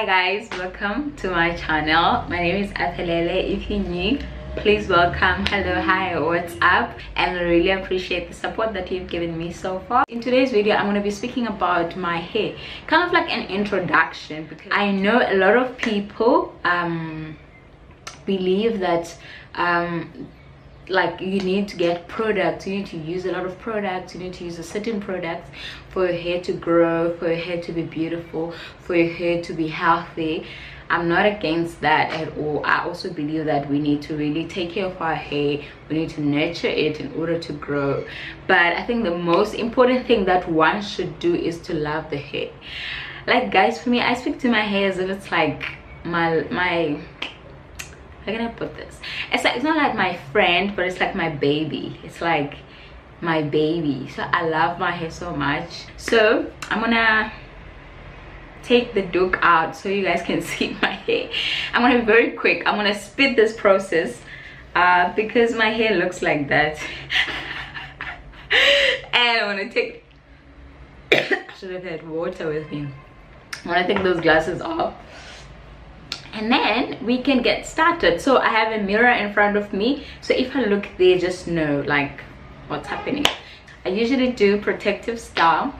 hi guys welcome to my channel. My name is Aphelele if you're new please welcome. Hello hi what's up? And I really appreciate the support that you've given me so far. In today's video i'm going to be speaking about my hair. Kind of like an introduction because i know a lot of people um believe that um like you need to get products you need to use a lot of products you need to use a certain product for your hair to grow for your hair to be beautiful for your hair to be healthy. I'm not against that at all. I also believe that we need to really take care of our hair. We need to nurture it in order to grow. But i think the most important thing that one should do is to love the hair. Like guys for me i speak to my hair as if it's like my my how can i put this. It's like it's not like my friend but it's like my baby. It's like my baby. So i love my hair so much. So i'm gonna take the doek out so you guys can see my hair. I'm gonna be very quick. I'm gonna speed this process uh, because my hair looks like that. And i'm gonna take should have had water with me. I want to take those glasses off and then we can get started. So i have a mirror in front of me. So if i look there just know like what's happening. I usually do protective style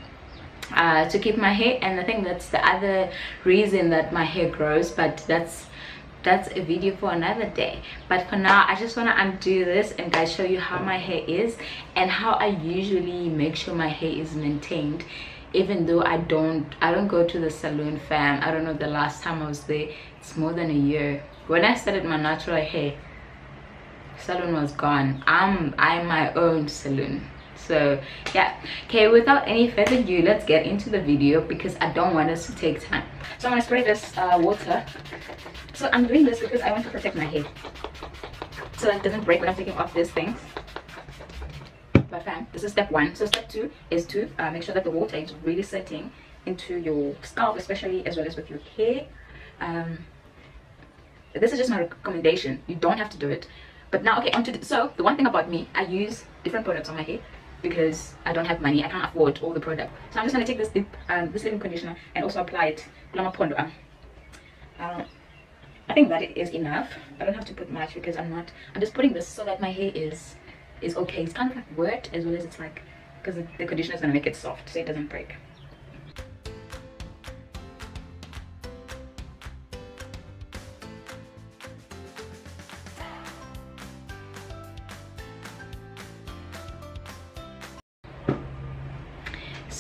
uh, to keep my hair and i think that's the other reason that my hair grows but that's that's a video for another day. But for now i just want to undo this and guys show you how my hair is and how i usually make sure my hair is maintained even though i don't i don't go to the salon fam. I don't know the last time i was there it's more than a year. When i started my natural hair salon was gone. I'm i'm my own salon. So yeah. Okay without any further ado let's get into the video because i don't want us to take time. So i'm gonna spray this uh, water. So i'm doing this because i want to protect my hair. So that it doesn't break when i'm taking off these things. But fam this is step one. So step two is to uh, make sure that the water is really setting into your scalp especially as well as with your hair um, this is just my recommendation. You don't have to do it. But now okay onto the, so the one thing about me i use different products on my hair because i don't have money. I can't afford all the product. So i'm just going to take this dip um, this leave-in conditioner and also apply it. Um, i think that is enough. I don't have to put much because i'm not i'm just putting this so that my hair is is okay. It's kind of like wet as well as it's like because the, the conditioner is going to make it soft so it doesn't break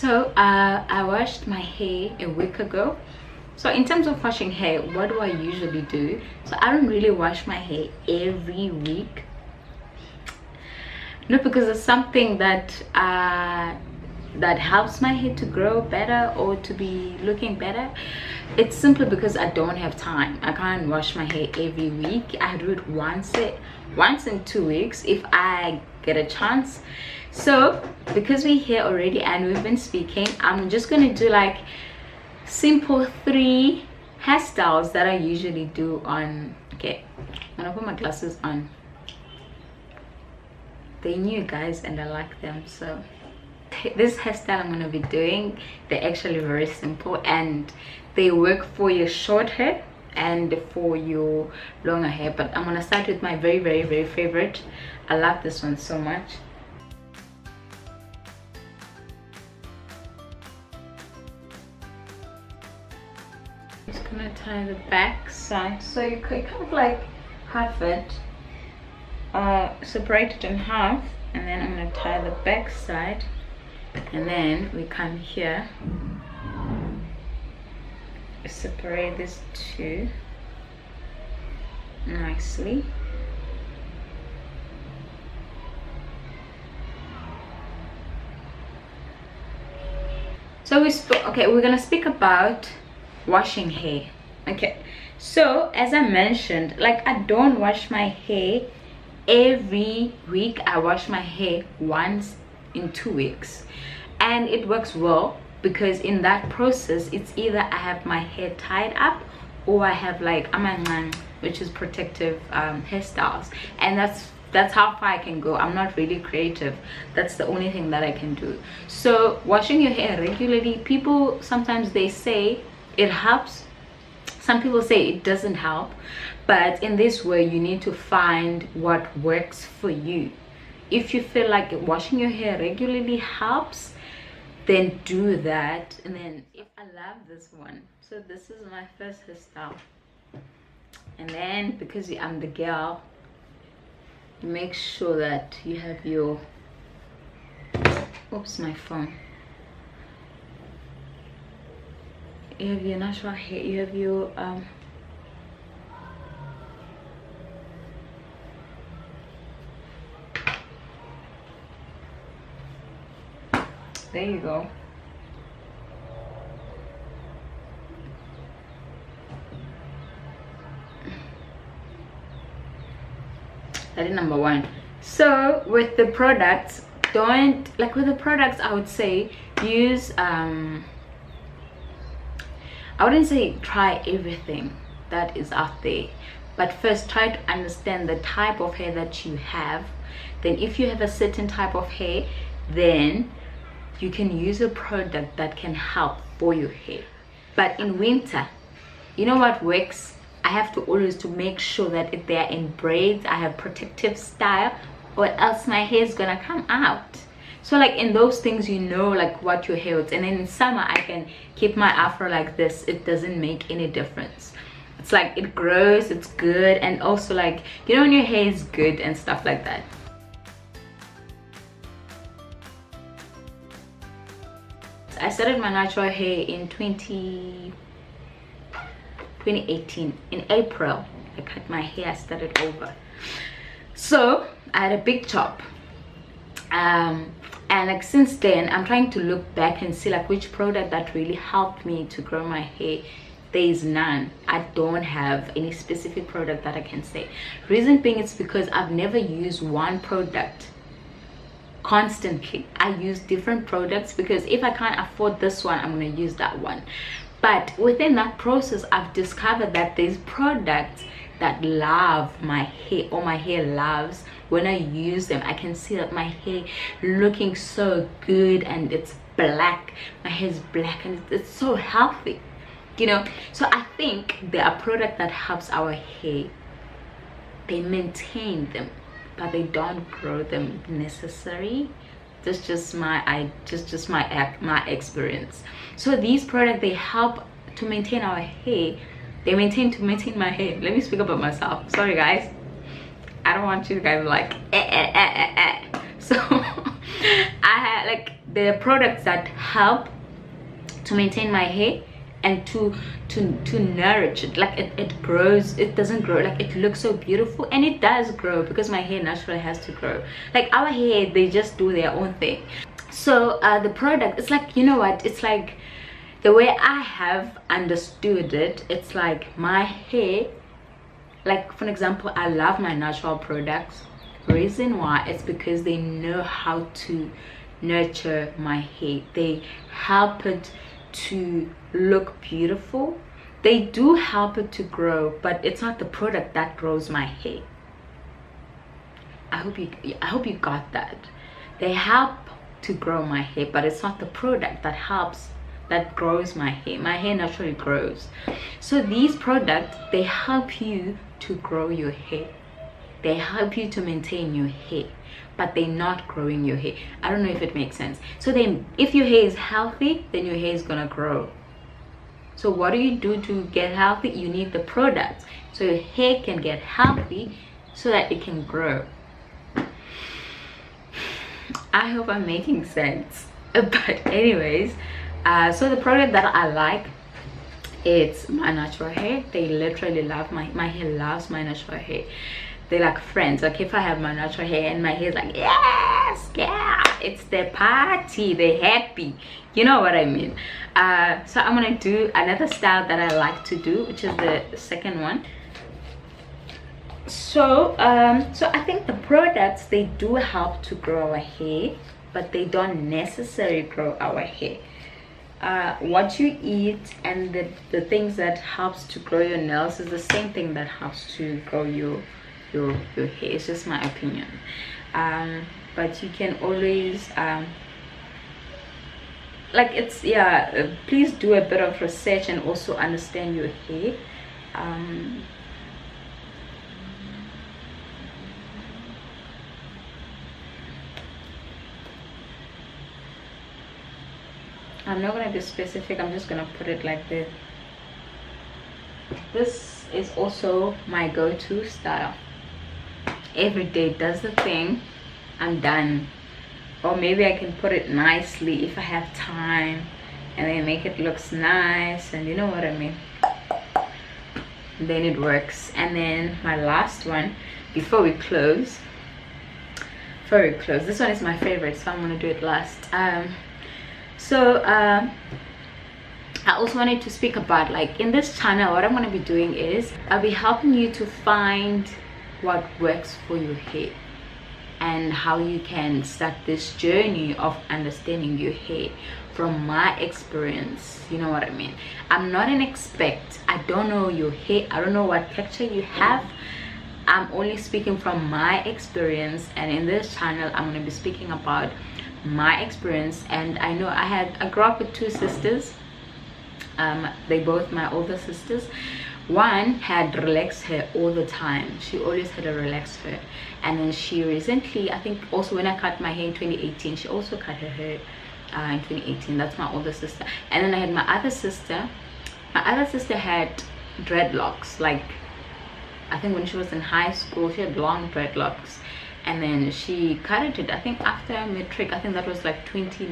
so uh, i washed my hair a week ago. So in terms of washing hair what do i usually do? So i don't really wash my hair every week. Not because it's something that uh, that helps my hair to grow better or to be looking better it's simply because i don't have time. I can't wash my hair every week. I do it once it once in two weeks if i get a chance. So because we're here already and we've been speaking i'm just gonna do like simple three hairstyles that i usually do on okay i'm gonna put my glasses on. They're new guys and i like them so this hairstyle i'm gonna be doing they're actually very simple and they work for your short hair and for your longer hair but i'm gonna start with my very very very favorite. I love this one so much. Just gonna tie the back side so you could kind of like half it uh, separate it in half and then I'm gonna tie the back side and then we come here separate this two nicely. So we spoke okay we're gonna speak about washing hair. Okay so as i mentioned like i don't wash my hair every week. I wash my hair once in two weeks. And it works well because in that process it's either i have my hair tied up or i have like amangan which is protective um, hairstyles. And that's that's how far i can go. I'm not really creative. That's the only thing that i can do. So washing your hair regularly people sometimes they say it helps. Some people say it doesn't help. But in this way you need to find what works for you. If you feel like washing your hair regularly helps then do that. And then if i love this one so this is my first hairstyle. And then because i'm the girl make sure that you have your oops my phone. You have your natural hair you have your um there you go. That is number one. So with the products don't like with the products i would say use um i wouldn't say try everything that is out there but first try to understand the type of hair that you have. Then if you have a certain type of hair then you can use a product that can help for your hair. But in winter you know what works? I have to always to make sure that if they're in braids i have protective style or else my hair is gonna come out. So like in those things you know like what your hair is and then in summer i can keep my afro like this. It doesn't make any difference. It's like it grows it's good and also like you know when your hair is good and stuff like that I started my natural hair in 20, 2018 in April I cut my hair started over. So I had a big chop. Um, and like since then I'm trying to look back and see like which product that really helped me to grow my hair. There is none. I don't have any specific product that i can say. Reason being it's because i've never used one product constantly. I use different products because if i can't afford this one i'm going to use that one. But within that process i've discovered that there's products that love my hair or my hair loves. When i use them i can see that my hair looking so good and it's black. My hair is black and it's, so healthy you know? So i think there are products that helps our hair. They maintain them but they don't grow them necessary. That's just my i just just my my experience. So these products they help to maintain our hair. They maintain to maintain my hair. Let me speak about myself. Sorry guys. I don't want you guys like eh, eh, eh, eh, eh. so i had like the products that help to maintain my hair and to to to nourish it. Like it, it grows it doesn't grow. Like it looks so beautiful and it does grow because my hair naturally has to grow. Like our hair they just do their own thing. So uh the product it's like you know what? It's like the way i have understood it it's like my hair like for example i love my natural products. Reason why it's because they know how to nurture my hair. They help it to look beautiful. They do help it to grow but it's not the product that grows my hair. I hope you i hope you got that. They help to grow my hair but it's not the product that helps that grows my hair. My hair naturally grows. So these products they help you to grow your hair. They help you to maintain your hair but they're not growing your hair. I don't know if it makes sense. So then if your hair is healthy then your hair is gonna grow so what do you do to get healthy? You need the products. So your hair can get healthy so that it can grow. I hope i'm making sense. But anyways uh, so the product that i like it's my natural hair. They literally love my my hair loves my natural hair. They're like friends. Like if i have my natural hair and my hair is like yes yeah. It's the party they're happy. You know what i mean. Uh, so i'm gonna do another style that i like to do which is the second one. So um so i think the products they do help to grow our hair but they don't necessarily grow our hair. Uh, what you eat and the, the things that helps to grow your nails is the same thing that helps to grow your your your hair. It's just my opinion. Um, but you can always um, like it's yeah uh, please do a bit of research and also understand your hair. Um, I'm not gonna be specific I'm just gonna put it like this this is also my go-to style. Every day does the thing I'm done. Or maybe I can put it nicely if I have time and then make it looks nice and you know what I mean. Then it works. And then my last one before we close before we close this one is my favorite so I'm gonna do it last. Um so uh, I also wanted to speak about like in this channel what I'm to be doing is I'll be helping you to find what works for your hair and how you can start this journey of understanding your hair from my experience. You know what i mean? I'm not an expert. I don't know your hair i don't know what texture you have. I'm only speaking from my experience and in this channel i'm going to be speaking about my experience. And i know i had i grew up with two sisters. Um they both my older sisters one had relaxed hair all the time. She always had a relaxed hair and then she recently i think also when i cut my hair in 2018 she also cut her hair uh, in 2018 that's my older sister. And then i had my other sister. My other sister had dreadlocks. Like i think when she was in high school she had long dreadlocks. And then she cut it i think after matric. I think that was like 20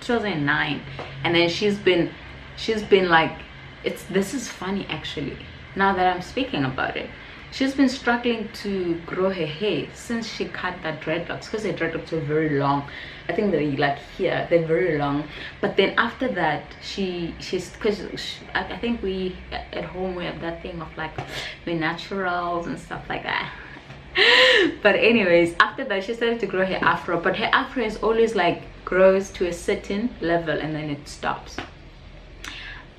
2009 and then she's been she's been like it's this is funny actually now that i'm speaking about it. She's been struggling to grow her hair since she cut that dreadlocks because her dreadlocks were very long. I think they're like here they're very long. But then after that she she's because I, I think we at home we have that thing of like we're naturals and stuff like that. But anyways after that she started to grow her afro. But her afro is always like grows to a certain level and then it stops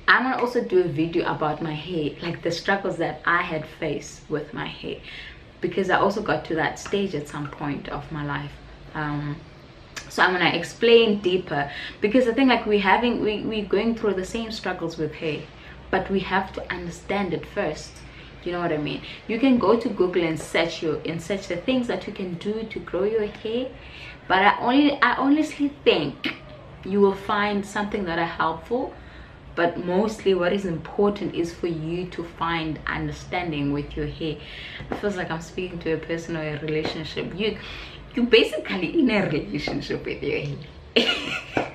i'm gonna also do a video about my hair like the struggles that i had faced with my hair. Because i also got to that stage at some point of my life. Um, so i'm gonna explain deeper. Because i think like we having we we going through the same struggles with hair. But we have to understand it first. You know what i mean? You can go to google and search your and search the things that you can do to grow your hair. But i only i honestly think you will find something that are helpful but mostly what is important is for you to find understanding with your hair. It feels like i'm speaking to a person or a relationship. You you basically in a relationship with your hair.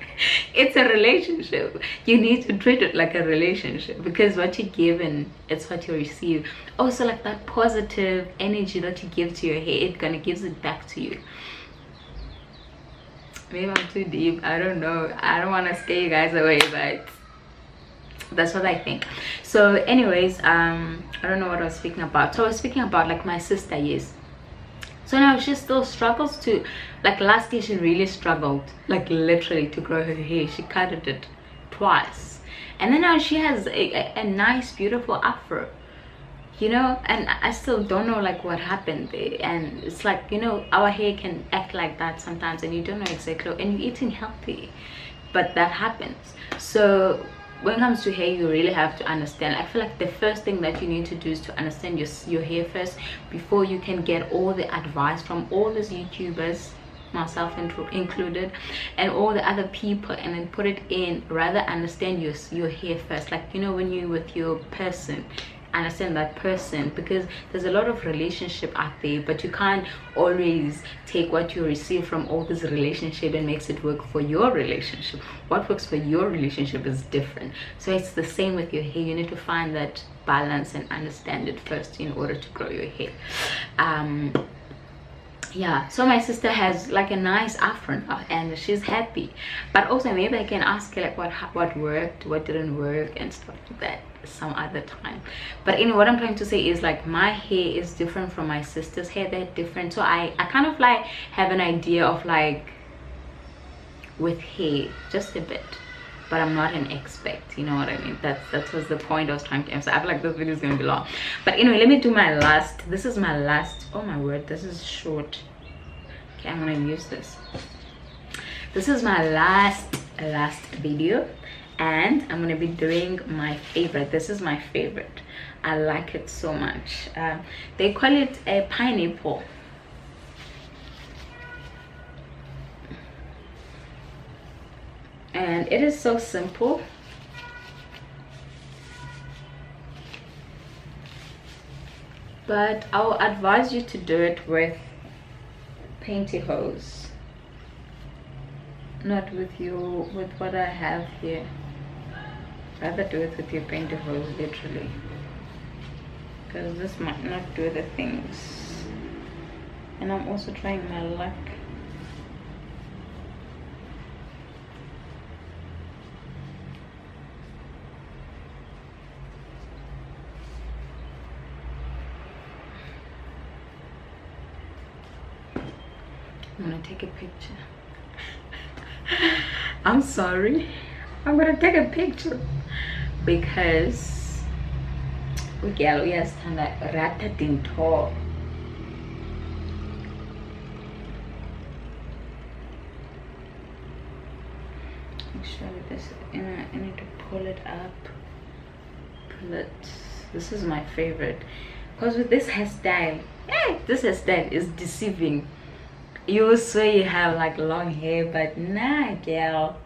It's a relationship. You need to treat it like a relationship because what you give and it's what you receive. Also like that positive energy that you give to your hair it gonna gives it back to you. Maybe i'm too deep. I don't know. I don't want to scare you guys away but that's what i think. So anyways um i don't know what i was speaking about. So i was speaking about like my sister yes. So now she still struggles to like last year she really struggled like literally to grow her hair. She cut it twice. And then now she has a, a, a nice beautiful afro you know? And i still don't know like what happened there. And it's like you know our hair can act like that sometimes and you don't know exactly and you're eating healthy but that happens. So when it comes to hair you really have to understand. I feel like the first thing that you need to do is to understand your, your hair first before you can get all the advice from all these youtubers myself included and all the other people and then put it in. Rather understand your your hair first. Like you know when you're with your person understand that person because there's a lot of relationship out there but you can't always take what you receive from all this relationship and makes it work for your relationship. What works for your relationship is different. So it's the same with your hair. You need to find that balance and understand it first in order to grow your hair. Um yeah so my sister has like a nice afro and she's happy. But also maybe i can ask her like what what worked what didn't work and stuff like that some other time. But anyway what i'm trying to say is like my hair is different from my sister's hair. They're different. So i i kind of like have an idea of like with hair just a bit. But i'm not an expert you know what i mean? That's that was the point i was trying to emphasize i feel like this video is gonna be long. But anyway let me do my last this is my last oh my word this is short. Okay i'm gonna use this. This is my last last video and i'm gonna be doing my favorite. This is my favorite. I like it so much. Uh, they call it a pineapple. And it is so simple. But I'll advise you to do it with pantyhose. Not with you with what I have here rather do it with your pantyhose literally because this might not do the things and I'm also trying my luck I'm gonna take a picture. I'm sorry. I'm gonna take a picture because we get uyasithanda ratadinto. Actually, this I need to pull it up. Pull it. This is my favorite because with this hairstyle, hey, this hairstyle is deceiving you say you have like long hair but nah girl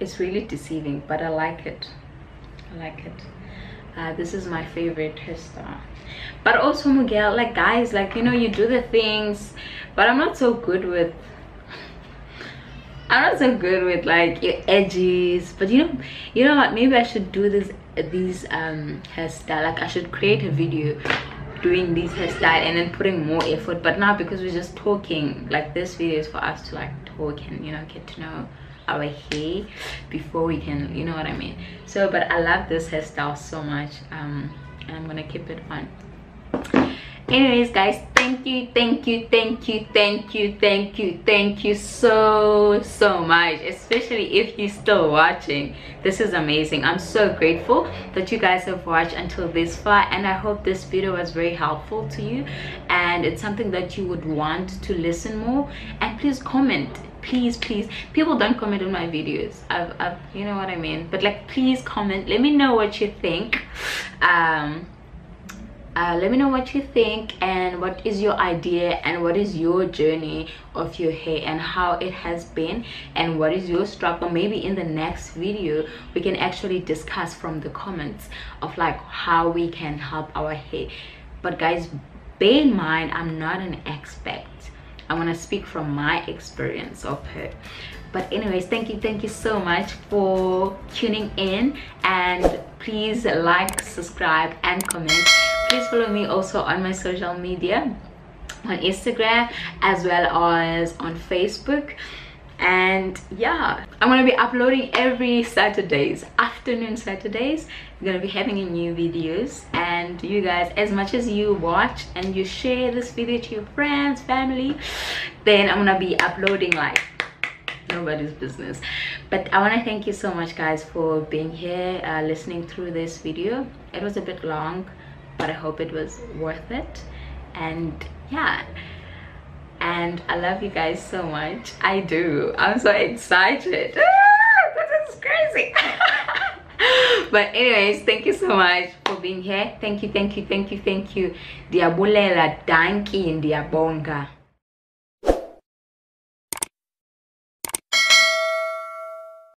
it's really deceiving but i like it i like it uh, this is my favorite hairstyle but also miguel like guys like you know you do the things but i'm not so good with I'm not so good with like your edges, but you know, you know what? Maybe I should do this these um hairstyle. Like I should create a video doing these hairstyle and then putting more effort. But now because we're just talking, like this video is for us to like talk and you know get to know our hair before we can, you know what I mean. So, but I love this hairstyle so much. Um, and I'm gonna keep it on anyways guys thank you thank you thank you thank you thank you thank you so so much especially if you're still watching this is amazing i'm so grateful that you guys have watched until this far and i hope this video was very helpful to you and it's something that you would want to listen more and please comment please please. People don't comment on my videos. I've, I've you know what i mean? But like please comment. Let me know what you think. Um uh, let me know what you think and what is your idea and what is your journey of your hair and how it has been and what is your struggle. Maybe in the next video we can actually discuss from the comments of like how we can help our hair. But guys bear in mind i'm not an expert i want to speak from my experience of her. But anyways thank you thank you so much for tuning in. And please like subscribe and comment. Please follow me also on my social media on instagram as well as on facebook. And yeah i'm gonna be uploading every saturdays afternoon saturdays. I'm gonna be having new videos and you guys as much as you watch and you share this video to your friends family then i'm gonna be uploading like nobody's business. But i want to thank you so much guys for being here uh, listening through this video. It was a bit long but i hope it was worth it. And yeah and i love you guys so much. I do. I'm so excited. Ah, this is crazy. But anyways thank you so much for being here. Thank you thank you thank you thank you. Diabulela dankie diabonga